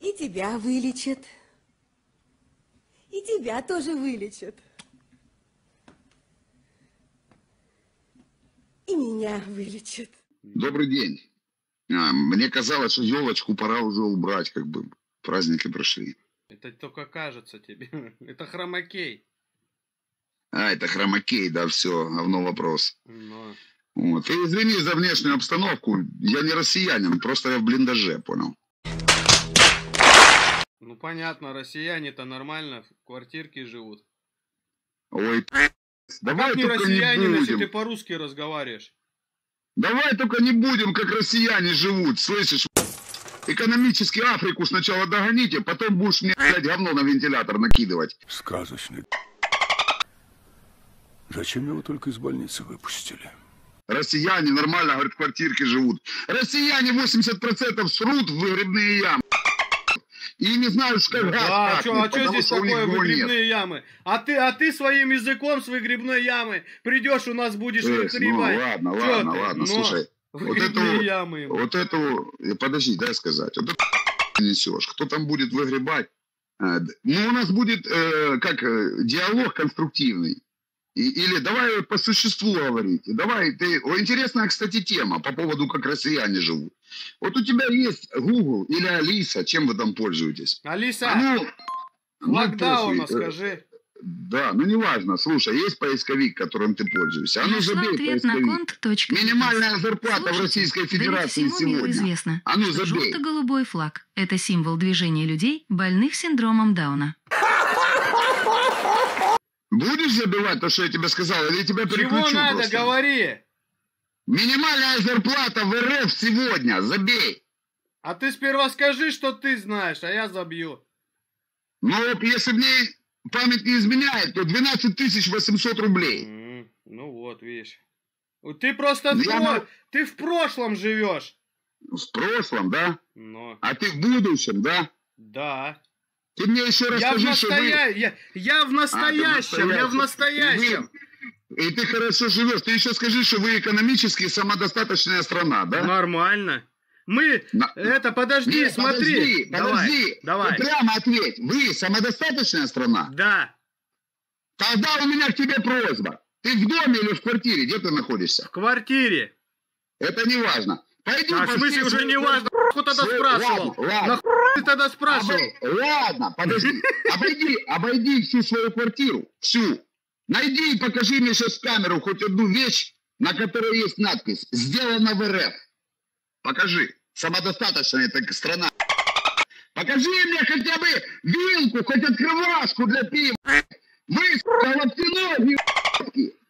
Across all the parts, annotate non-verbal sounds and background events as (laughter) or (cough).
И тебя вылечат. И тебя тоже вылечат. И меня вылечат. Добрый день. А, мне казалось, что елочку пора уже убрать, как бы праздники прошли. Это только кажется тебе. (laughs) Это хромакей. А, это хромакей, да, все, говно вопрос. Но... Вот. Ты извини за внешнюю обстановку, я не россиянин, просто я в блиндаже, понял? Ну понятно, россияне-то нормально в квартирке живут. Ой, А давай как не только не если ты по-русски разговариваешь? Давай только не будем, как россияне живут, слышишь? Экономически Африку сначала догоните, потом будешь мне, блядь, говно на вентилятор накидывать. Сказочный. Зачем его только из больницы выпустили? Россияне нормально, говорит, в квартирке живут. Россияне 80% срут в выгребные ямы. И не знают, что газ Да, а пахнет, что а здесь что них такое нет. выгребные ямы? А ты, а ты своим языком с выгребной ямы придешь у нас будешь Эх, ну ладно, Чё ладно, ты? ладно, Но слушай. Вот эту, ямы. вот эту, э, подожди, дай сказать. Вот эту (laughs) несешь. Кто там будет выгребать? Э, Ну, у нас будет, э, как, э, диалог конструктивный. И- или давай по существу говорить. Давай, ты... О, интересная, кстати, тема по поводу, как россияне живут. Вот у тебя есть Google или Алиса, чем вы там пользуетесь? Алиса, А ну, ну, локдауна э, скажи. Да, ну неважно. Слушай, есть поисковик, которым ты пользуешься. А ну забей ответ на поисковик. конт. точка Минимальная зарплата в Слушайте, Российской да ведь Федерации миру сегодня. известно, А ну, забей. желто-голубой флаг – это символ движения людей, больных синдромом Дауна. Будешь забивать то, что я тебе сказал, или я тебя Чего переключу надо, просто? говори. Минимальная зарплата в РФ сегодня, забей. А ты сперва скажи, что ты знаешь, а я забью. Ну вот если мне память не изменяет, то 12 тысяч 800 рублей. М, Ну вот, видишь. Ты просто Я про- мог- ты в прошлом живешь. В прошлом, да? Но, А ты в будущем, да? да. Ты мне еще Я в, расскажи, что вы... настоя... я, я в настоящем, я в настоящем. И, вы- и ты хорошо живешь. Ты еще скажи, что вы экономически самодостаточная страна, да? Нормально. Мы, На- это, подожди, Нет, смотри. подожди, давай, подожди. давай. Ты прямо ответь. Вы самодостаточная страна? Да, Тогда у меня к тебе просьба. Ты в доме или в квартире? Где ты находишься? в квартире. Это не важно. Пойди А в смысле уже не важно. Нахуй тогда спрашивал? Нахуй ты тогда спрашивал? Ладно, подожди. Обойди, обойди всю свою квартиру. Всю. Найди и покажи мне сейчас камеру хоть одну вещь, на которой есть надпись «Сделано в РФ». Покажи. Самодостаточная эта страна. Покажи мне хотя бы вилку, хоть открывашку для пива. Вы, сука.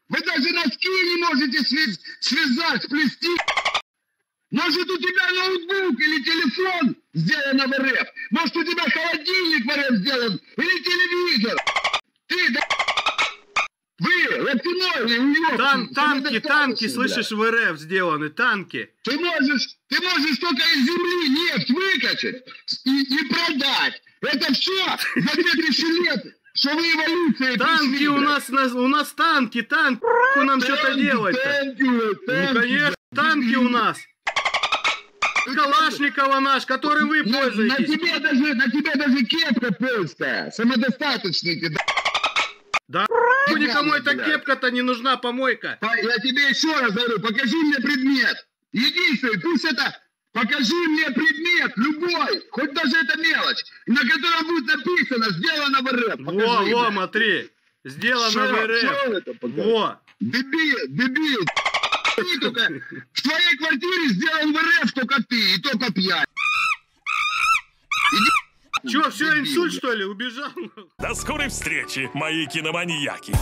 Вы даже носки не можете связ- связать, сплести. Может, у тебя ноутбук или телефон сделано в РФ? Может, у тебя холодильник в РФ сделан? Или телевизор? Ты, да... Вы, локтеноги, уёбки. Тан- танки, танки, слышишь, в РФ сделаны, танки. Ты можешь, ты можешь только из земли нефть выкачать и, и продать. Это все за 2000 лет, что вы эволюцией Танки пришли, у нас, на- у нас танки, танки, нам что-то делать-то? Ну, конечно, танки у нас. Калашникова наш, который вы На, на пользуетесь. тебе даже, на тебе даже кепка польская, самодостаточный ты, да. Да нахуй никому эта кепка-то не нужна, помойка. По- Я тебе еще раз говорю, покажи мне предмет. Единственное, пусть это, покажи мне предмет, любой, хоть даже это мелочь, на котором будет написано, сделано в РФ. Во, Покажи, во, блядь. смотри. Сделано Шо- в РФ. шо это покажи? Во. Дебил, дебил. Ты только в твоей квартире сделан в РФ только ты, и только пьян. Че, все, инсульт, что ли, убежал? До скорой встречи, мои киноманьяки!